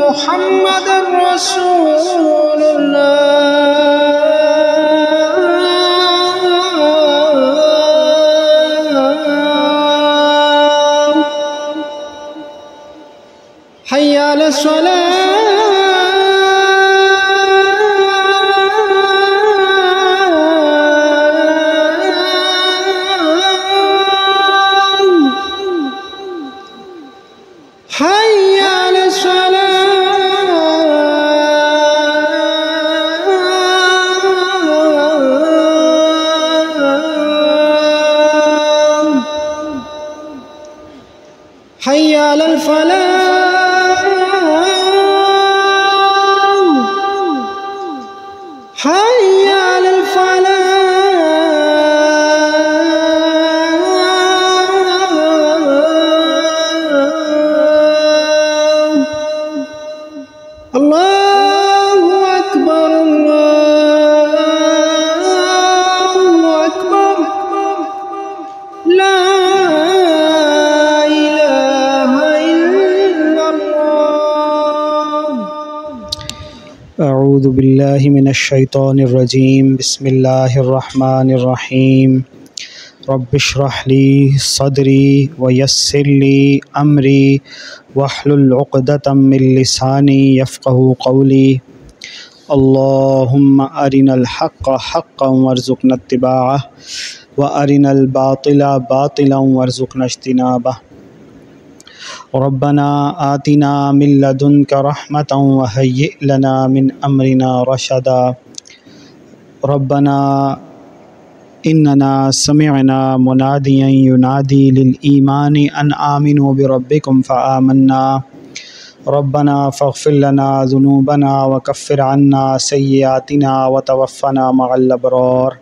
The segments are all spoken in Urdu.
محمد رسول الله. على الفلاح. حي على الفلاح. الله أعوذ بالله من الشيطان الرجيم. بسم الله الرحمن الرحيم. رب اشرح لي صدري ويسر لي أمري واحلل عقدة من لساني يفقه قولي. اللهم أرنا الحق حقا وارزقنا اتباعه، وأرنا الباطل باطلا وارزقنا اجتنابه. ربنا آتنا من لدنك رحمة وهيئ لنا من أمرنا رشدا. ربنا إننا سمعنا مناديا ينادي للإيمان أن آمنوا بربكم فآمنا. ربنا فاغفر لنا ذنوبنا وكفر عنا سيئاتنا وتوفنا مع الأبرار.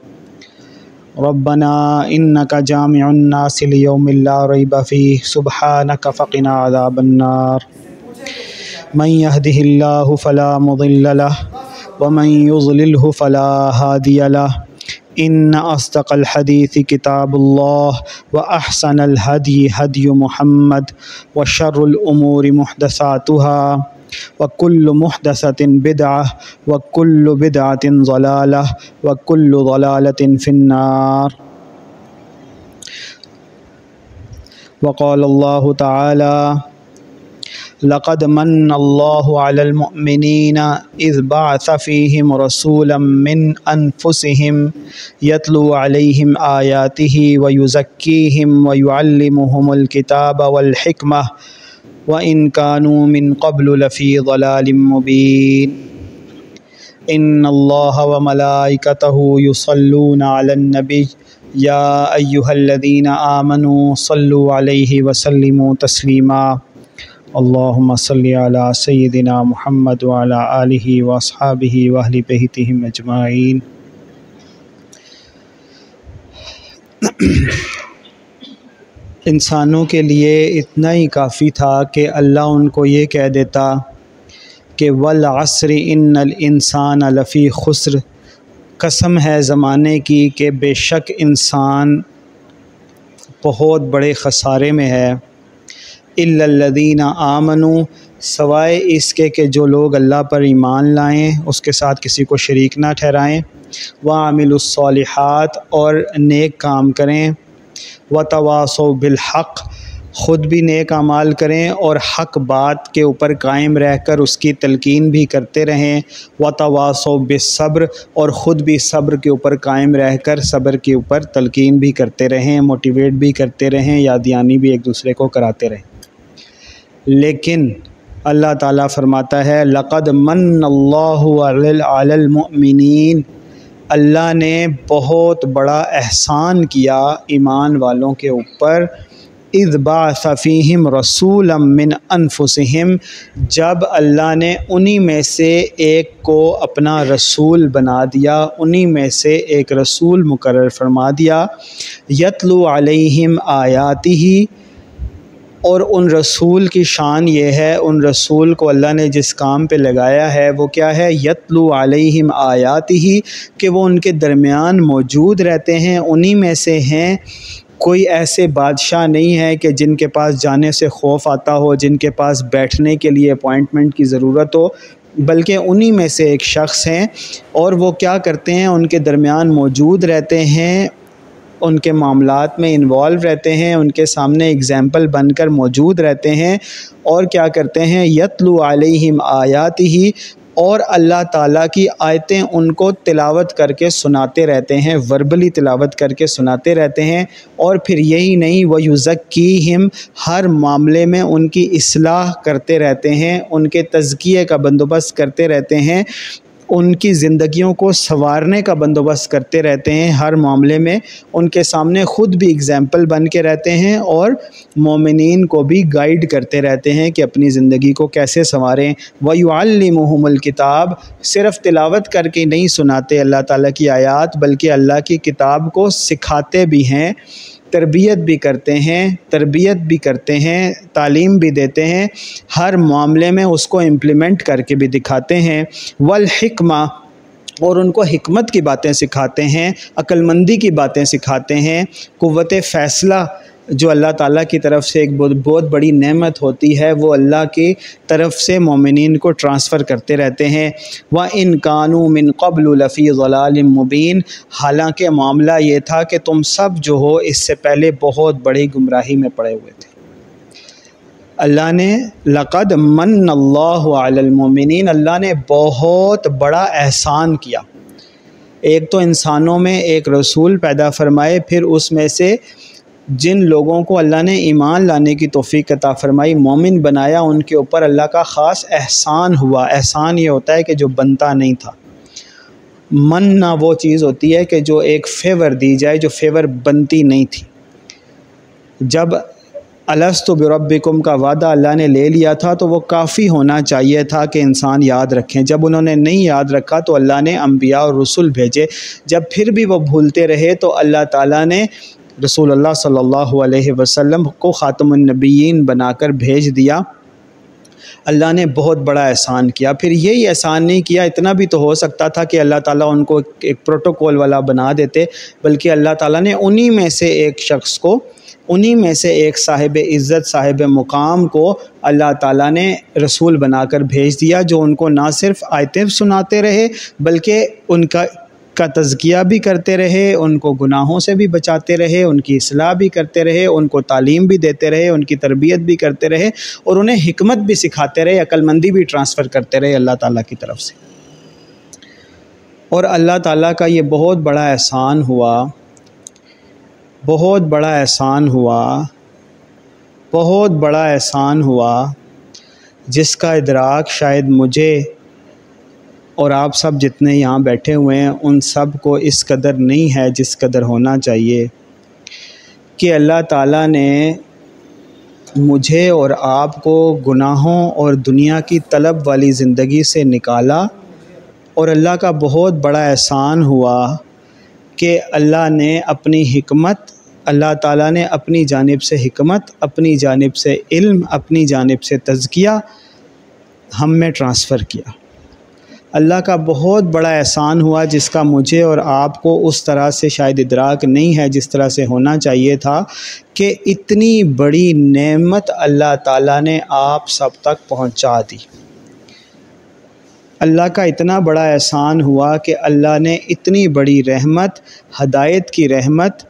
ربنا إنك جامع الناس ليوم لا ريب فيه. سبحانك فقنا عذاب النار. من يهده الله فلا مضل له، ومن يضلله فلا هادي له. إن أصدق الحديث كتاب الله، وأحسن الهدي هدي محمد، وشر الأمور محدثاتها. وكل محدثة بدعة وكل بدعة ضلالة وكل ضلالة في النار. وقال الله تعالى لقد من الله على المؤمنين إذ بعث فيهم رسولا من أنفسهم يتلو عليهم آياته ويزكيهم ويعلمهم الكتاب والحكمة وإن كانوا من قبل لفي ضلال مبين إن الله وملائكته يصلون على النبي يا أيها الذين آمنوا صلوا عليه وسلموا تسليما اللهم صل على سيدنا محمد وعلى آله وأصحابه وأهل بيتهم أجمعين انسانوں کے لیے اتنا ہی کافی تھا کہ اللہ ان کو یہ کہہ دیتا کہ والعصر ان الانسان لفی خسر۔ قسم ہے زمانے کی کہ بے شک انسان بہت بڑے خسارے میں ہے۔ الا الذین آمنوا، سوائے اس کے کہ جو لوگ اللہ پر ایمان لائیں، اس کے ساتھ کسی کو شریک نہ ٹھہرائیں۔ و عامل الصالحات اور نیک کام کریں۔ و تواصو بالحق، خود بھی نیک اعمال کریں اور حق بات کے اوپر قائم رہ کر اس کی تلقین بھی کرتے رہیں۔ و تواس و اور خود بھی صبر کے اوپر قائم رہ کر صبر کے اوپر تلقین بھی کرتے رہیں موٹیویٹ بھی کرتے رہیں، یادیانی بھی ایک دوسرے کو کراتے رہیں۔ لیکن اللہ تعالیٰ فرماتا ہے، لقد من اللہ علی المؤمنین۔ اللہ نے بہت بڑا احسان کیا ایمان والوں کے اوپر۔ اذبا صفیم رسول من انفسہم جب اللہ نے انہی میں سے ایک کو اپنا رسول بنا دیا، انہی میں سے ایک رسول مقرر فرما دیا۔ یتلو علیہم آیاتی ہی اور ان رسول کی شان یہ ہے، ان رسول کو اللہ نے جس کام پہ لگایا ہے، وہ کیا ہے؟ یتلو علیہم آیات ہی کہ وہ ان کے درمیان موجود رہتے ہیں، انہی میں سے ہیں۔ کوئی ایسے بادشاہ نہیں ہے کہ جن کے پاس جانے سے خوف آتا ہو، جن کے پاس بیٹھنے کے لیے اپوائنٹمنٹ کی ضرورت ہو، بلکہ انہی میں سے ایک شخص ہیں۔ اور وہ کیا کرتے ہیں؟ ان کے درمیان موجود رہتے ہیں۔ ان کے معاملات میں انوالو رہتے ہیں، ان کے سامنے اگزامپل بن کر موجود رہتے ہیں۔ اور کیا کرتے ہیں؟ یتلو علیہم آیات ہی اور اللہ تعالیٰ کی آیتیں ان کو تلاوت کر کے سناتے رہتے ہیں وربلی تلاوت کر کے سناتے رہتے ہیں۔ اور پھر یہی نہیں وہ یوزک کی ہم ہر معاملے میں ان کی اصلاح کرتے رہتے ہیں، ان کے تزکیے کا بندوبست کرتے رہتے ہیں۔ ان کی زندگیوں کو سنوارنے کا بندوبست کرتے رہتے ہیں ہر معاملے میں۔ ان کے سامنے خود بھی اگزامپل بن کے رہتے ہیں اور مومنین کو بھی گائیڈ کرتے رہتے ہیں کہ اپنی زندگی کو کیسے سنواریں۔ وَيُعَلِّمُهُمُ الْكِتَابِ۔ صرف تلاوت کر کے نہیں سناتے اللہ تعالیٰ کی آیات، بلکہ اللہ کی کتاب کو سکھاتے بھی ہیں۔ تربیت بھی کرتے ہیں، تربیت بھی کرتے ہیں، تعلیم بھی دیتے ہیں، ہر معاملے میں اس کو امپلیمنٹ کر کے بھی دکھاتے ہیں۔ والحکمہ، اور ان کو حکمت کی باتیں سکھاتے ہیں، عقلمندی کی باتیں سکھاتے ہیں، قوت فیصلہ جو اللہ تعالیٰ کی طرف سے ایک بہت بڑی نعمت ہوتی ہے، وہ اللہ کی طرف سے مومنین کو ٹرانسفر کرتے رہتے ہیں۔ وہ ان قانو من قبل لفی غلال مبین۔ حالانکہ معاملہ یہ تھا کہ تم سب جو ہو، اس سے پہلے بہت بڑی گمراہی میں پڑے ہوئے تھے۔ اللہ نے لقد من اللہ علی المومنین۔ اللہ نے بہت بڑا احسان کیا۔ ایک تو انسانوں میں ایک رسول پیدا فرمائے، پھر اس میں سے جن لوگوں کو اللہ نے ایمان لانے کی توفیق عطا فرمائی، مومن بنایا ان کے اوپر اللہ کا خاص احسان ہوا۔ احسان یہ ہوتا ہے کہ جو بنتا نہیں تھا۔ من نہ وہ چیز ہوتی ہے کہ جو ایک فیور دی جائے، جو فیور بنتی نہیں تھی۔ جب السط و بربکم کا وعدہ اللہ نے لے لیا تھا تو وہ کافی ہونا چاہیے تھا کہ انسان یاد رکھیں۔ جب انہوں نے نہیں یاد رکھا تو اللہ نے انبیاء اور رسول بھیجے۔ جب پھر بھی وہ بھولتے رہے تو اللہ تعالیٰ نے رسول اللہ صلی اللہ علیہ وسلم کو خاتم النبیین بنا کر بھیج دیا۔ اللہ نے بہت بڑا احسان کیا۔ پھر یہی احسان نہیں کیا، اتنا بھی تو ہو سکتا تھا کہ اللہ تعالیٰ ان کو ایک پروٹوکول والا بنا دیتے، بلکہ اللہ تعالیٰ نے انہی میں سے ایک شخص کو، انہی میں سے ایک صاحب عزت، صاحب مقام کو اللہ تعالیٰ نے رسول بنا کر بھیج دیا، جو ان کو نہ صرف آیتیں سناتے رہے، بلکہ ان کا کا تزکیہ بھی کرتے رہے، ان کو گناہوں سے بھی بچاتے رہے، ان کی اصلاح بھی کرتے رہے، ان کو تعلیم بھی دیتے رہے، ان کی تربیت بھی کرتے رہے اور انہیں حکمت بھی سکھاتے رہے، عقلمندی بھی ٹرانسفر کرتے رہے اللہ تعالیٰ کی طرف سے۔ اور اللہ تعالیٰ کا یہ بہت بڑا احسان ہوا، بہت بڑا احسان ہوا، بہت بڑا احسان ہوا، جس کا ادراک شاید مجھے اور آپ سب جتنے یہاں بیٹھے ہوئے ہیں، ان سب کو اس قدر نہیں ہے جس قدر ہونا چاہیے کہ اللہ تعالیٰ نے مجھے اور آپ کو گناہوں اور دنیا کی طلب والی زندگی سے نکالا اور اللہ کا بہت بڑا احسان ہوا کہ اللہ نے اپنی حکمت، اللہ تعالیٰ نے اپنی جانب سے حکمت، اپنی جانب سے علم، اپنی جانب سے تزکیہ ہم میں ٹرانسفر کیا۔ اللہ کا بہت بڑا احسان ہوا جس کا مجھے اور آپ کو اس طرح سے شاید ادراک نہیں ہے جس طرح سے ہونا چاہیے تھا کہ اتنی بڑی نعمت اللہ تعالیٰ نے آپ سب تک پہنچا دی۔ اللہ کا اتنا بڑا احسان ہوا کہ اللہ نے اتنی بڑی رحمت، ہدایت کی رحمت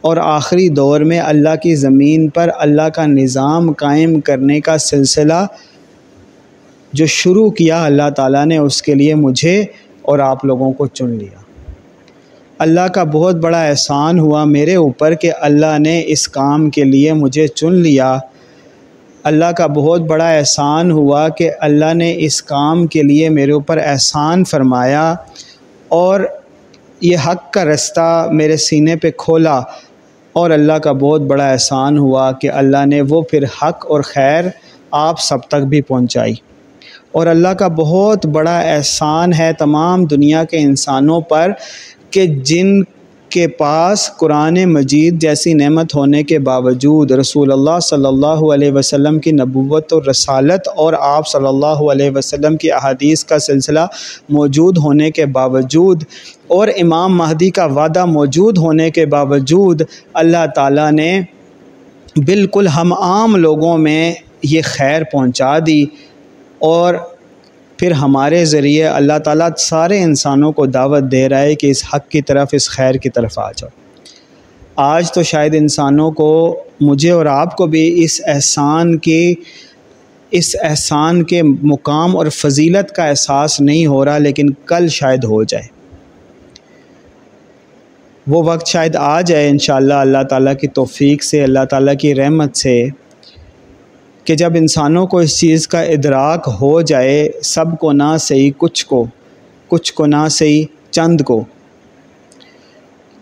اور آخری دور میں اللہ کی زمین پر اللہ کا نظام قائم کرنے کا سلسلہ جو شروع کیا اللہ تعالیٰ نے اس کے لیے مجھے اور آپ لوگوں کو چن لیا۔ اللہ کا بہت بڑا احسان ہوا میرے اوپر کہ اللہ نے اس کام کے لیے مجھے چن لیا۔ اللہ کا بہت بڑا احسان ہوا کہ اللہ نے اس کام کے لیے میرے اوپر احسان فرمایا اور یہ حق کا رستہ میرے سینے پہ کھولا۔ اور اللہ کا بہت بڑا احسان ہوا کہ اللہ نے وہ پھر حق اور خیر آپ سب تک بھی پہنچائی۔ اور اللہ کا بہت بڑا احسان ہے تمام دنیا کے انسانوں پر کہ جن کے پاس قرآن مجید جیسی نعمت ہونے کے باوجود رسول اللہ صلی اللہ علیہ وسلم کی نبوت و رسالت اور آپ صلی اللہ علیہ وسلم کی احادیث کا سلسلہ موجود ہونے کے باوجود اور امام مہدی کا وعدہ موجود ہونے کے باوجود اللہ تعالیٰ نے بالکل ہم عام لوگوں میں یہ خیر پہنچا دی۔ اور پھر ہمارے ذریعے اللہ تعالیٰ سارے انسانوں کو دعوت دے رہا ہے کہ اس حق کی طرف، اس خیر کی طرف آ جاؤ۔ آج تو شاید انسانوں کو، مجھے اور آپ کو بھی اس احسان کی، اس احسان کے مقام اور فضیلت کا احساس نہیں ہو رہا، لیکن کل شاید ہو جائے۔ وہ وقت شاید آ جائے انشاءاللہ اللہ تعالیٰ کی توفیق سے، اللہ تعالیٰ کی رحمت سے۔ کہ جب انسانوں کو اس چیز کا ادراک ہو جائے، سب کو نہ صحیح کچھ کو کچھ کو نہ صحیح چند کو۔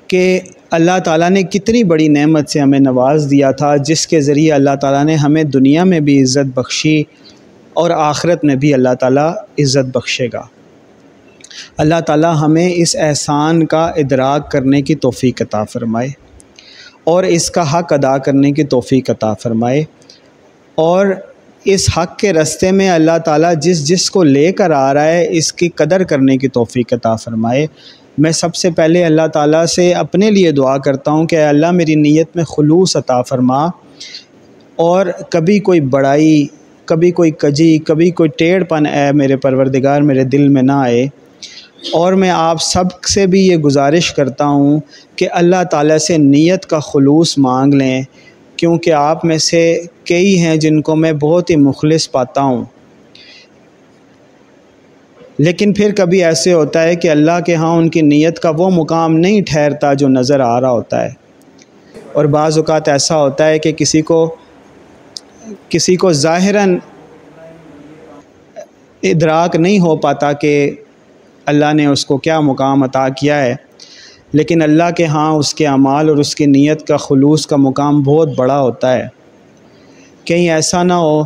کہ اللہ تعالیٰ نے کتنی بڑی نعمت سے ہمیں نواز دیا تھا، جس کے ذریعے اللہ تعالیٰ نے ہمیں دنیا میں بھی عزت بخشی اور آخرت میں بھی اللہ تعالیٰ عزت بخشے گا۔ اللہ تعالیٰ ہمیں اس احسان کا ادراک کرنے کی توفیق عطا فرمائے اور اس کا حق ادا کرنے کی توفیق عطا فرمائے۔ اور اس حق کے رستے میں اللہ تعالیٰ جس جس کو لے کر آ رہا ہے، اس کی قدر کرنے کی توفیق عطا فرمائے۔ میں سب سے پہلے اللہ تعالیٰ سے اپنے لیے دعا کرتا ہوں کہ اللہ، میری نیت میں خلوص عطا فرما۔ اور کبھی کوئی بڑائی، کبھی کوئی کجی، کبھی کوئی ٹیڑھ پن اے میرے پروردگار، میرے دل میں نہ آئے۔ اور میں آپ سب سے بھی یہ گزارش کرتا ہوں کہ اللہ تعالیٰ سے نیت کا خلوص مانگ لیں۔ کیونکہ آپ میں سے کئی ہیں جن کو میں بہت ہی مخلص پاتا ہوں۔ لیکن پھر کبھی ایسے ہوتا ہے کہ اللہ کے ہاں ان کی نیت کا وہ مقام نہیں ٹھہرتا جو نظر آ رہا ہوتا ہے۔ اور بعض اوقات ایسا ہوتا ہے کہ کسی کو کسی کو ظاہراً ادراک نہیں ہو پاتا کہ اللہ نے اس کو کیا مقام عطا کیا ہے۔ لیکن اللہ کے ہاں اس کے اعمال اور اس کی نیت کا خلوص کا مقام بہت بڑا ہوتا ہے۔ کہیں ایسا نہ ہو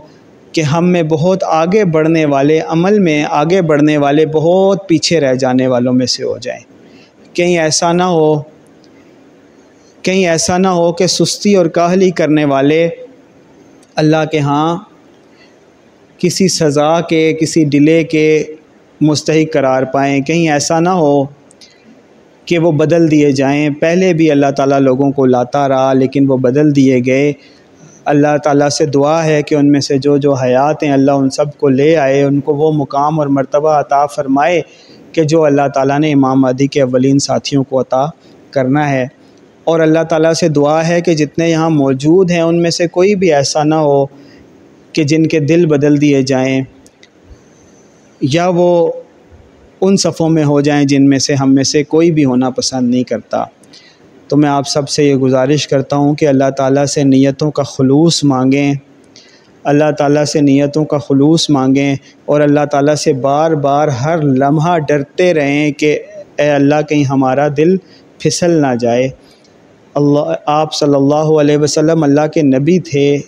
کہ ہم میں بہت آگے بڑھنے والے، عمل میں آگے بڑھنے والے بہت پیچھے رہ جانے والوں میں سے ہو جائیں۔ کہیں ایسا نہ ہو، کہیں ایسا نہ ہو کہ سستی اور کاہلی کرنے والے اللہ کے ہاں کسی سزا کے، کسی ڈلے کے مستحق قرار پائیں۔ کہیں ایسا نہ ہو کہ وہ بدل دیے جائیں۔ پہلے بھی اللہ تعالیٰ لوگوں کو لاتا رہا، لیکن وہ بدل دیے گئے۔ اللہ تعالیٰ سے دعا ہے کہ ان میں سے جو جو حیات ہیں، اللہ ان سب کو لے آئے، ان کو وہ مقام اور مرتبہ عطا فرمائے کہ جو اللہ تعالیٰ نے امام مہدی کے اولین ساتھیوں کو عطا کرنا ہے۔ اور اللہ تعالیٰ سے دعا ہے کہ جتنے یہاں موجود ہیں، ان میں سے کوئی بھی ایسا نہ ہو کہ جن کے دل بدل دیے جائیں۔ یا وہ ان صفوں میں ہو جائیں جن میں سے ہم میں سے کوئی بھی ہونا پسند نہیں کرتا۔ تو میں آپ سب سے یہ گزارش کرتا ہوں کہ اللہ تعالیٰ سے نیتوں کا خلوص مانگیں۔ اللہ تعالیٰ سے نیتوں کا خلوص مانگیں اور اللہ تعالیٰ سے بار بار ہر لمحہ ڈرتے رہیں کہ اے اللہ کہیں ہمارا دل پھسل نہ جائے۔ اللہ، آپ صلی اللہ علیہ وسلم اللہ کے نبی تھے۔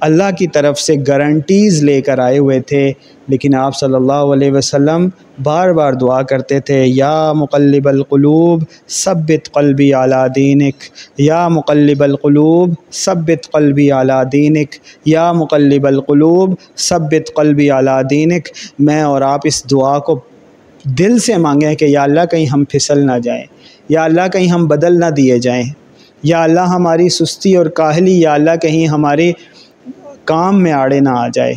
اللہ کی طرف سے گارنٹیز لے کر آئے ہوئے تھے، لیکن آپ صلی اللہ علیہ وسلم بار بار دعا کرتے تھے، یا مقلب القلوب ثبت قلبی اعلیٰ دینک، یا مقلب القلوب ثبت قلبی اعلیٰ دینک، یا مقلب القلوب ثبت قلبی اعلیٰ دینک۔ میں اور آپ اس دعا کو دل سے مانگیں کہ یا اللہ کہیں ہم پھسل نہ جائیں، یا اللہ کہیں ہم بدل نہ دیے جائیں۔ یا اللہ ہماری سستی اور کاہلی، یا اللہ کہیں ہماری کام میں آڑے نہ آ جائے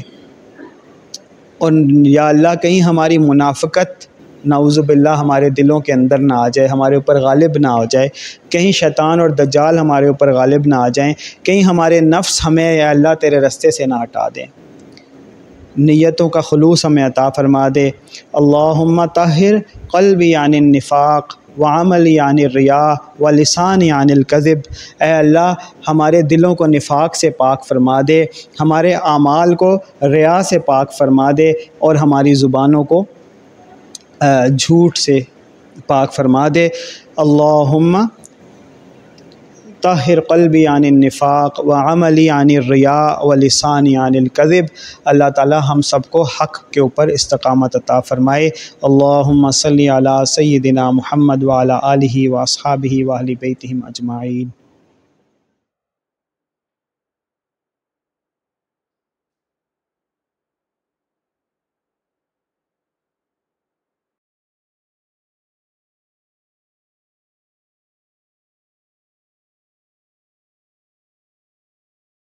اور یا اللہ کہیں ہماری منافقت نعوذ باللہ ہمارے دلوں کے اندر نہ آ جائے، ہمارے اوپر غالب نہ ہو جائے، کہیں شیطان اور دجال ہمارے اوپر غالب نہ آ جائیں، کہیں ہمارے نفس ہمیں یا اللہ تیرے رستے سے نہ ہٹا دیں۔ نیتوں کا خلوص ہمیں عطا فرما دے۔ اللہم طاہر قلب یعنی النفاق۔ وعمل یعنی ریا و لسان یعنی القذب اے اللہ، ہمارے دلوں کو نفاق سے پاک فرما دے، ہمارے اعمال کو ریا سے پاک فرما دے اور ہماری زبانوں کو جھوٹ سے پاک فرما دے۔ اللہم طاہر قلبی عن النفاق و عملی عن الریا و لسانی عن القذب اللہ تعالی ہم سب کو حق کے اوپر استقامت عطا فرمائے۔ اللہم صلی علی سیدنا محمد وعلی آلہ و اصحابہ و اہل بیتہم اجمعین۔